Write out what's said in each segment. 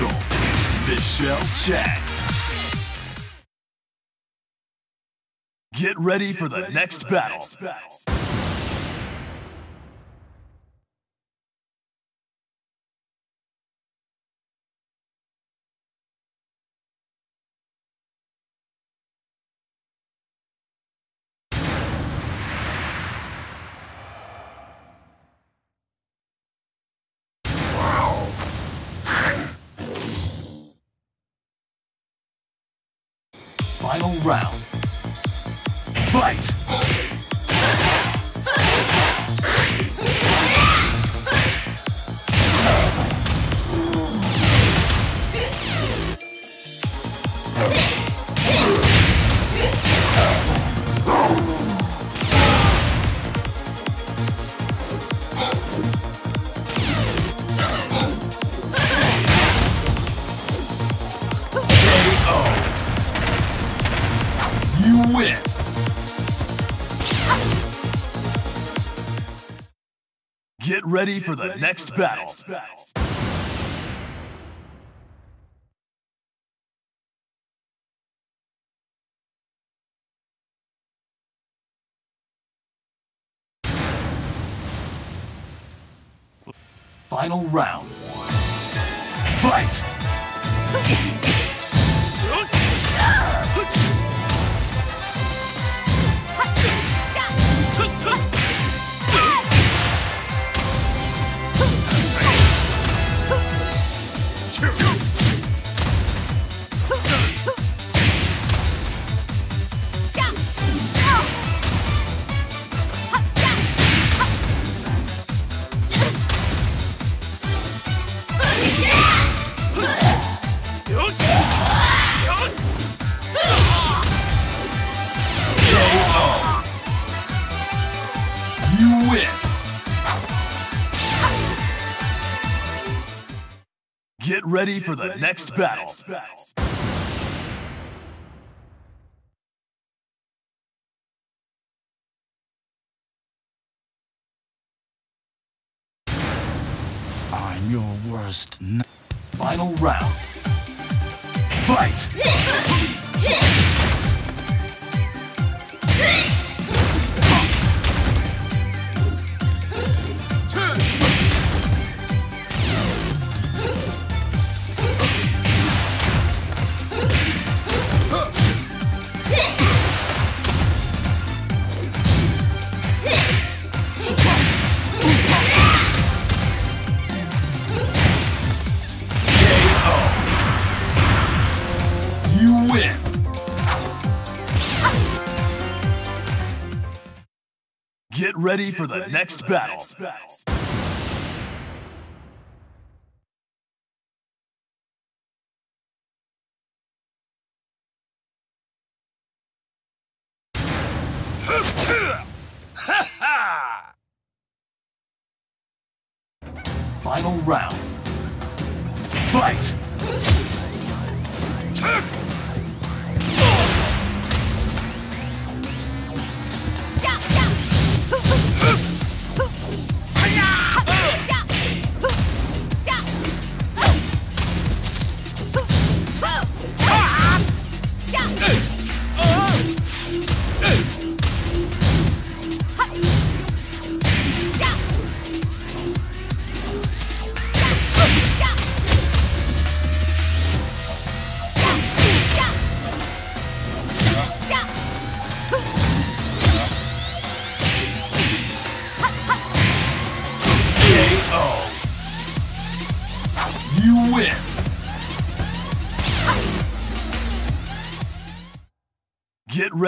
Angel, Michelle Chang. Get ready for the next battle. Final round. Fight! Get ready for the next battle. Final round. Fight! Get ready for the next battle. I'm your worst. n- Final round. Fight! Get ready for the next battle. Final round. Fight!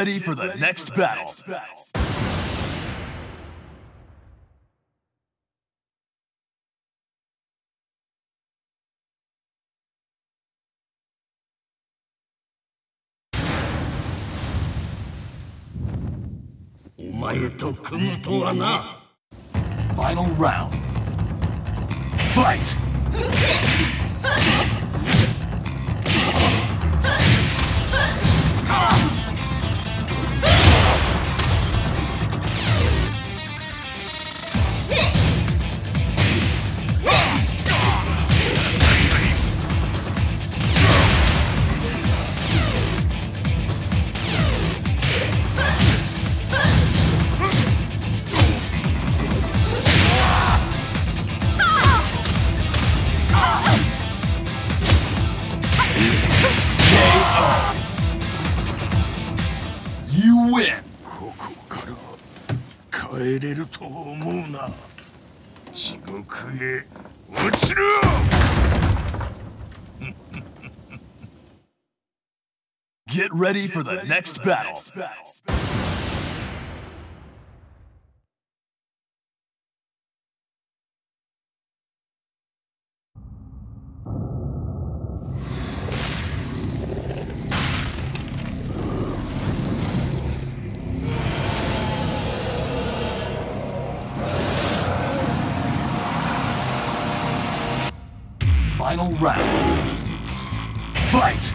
Get ready for the next battle. Final round. Fight! You win. ここから帰れると思うな地獄へ落ちろ Get ready for the next battle. Final round. Fight!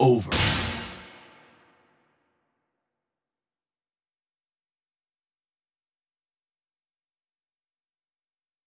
Over.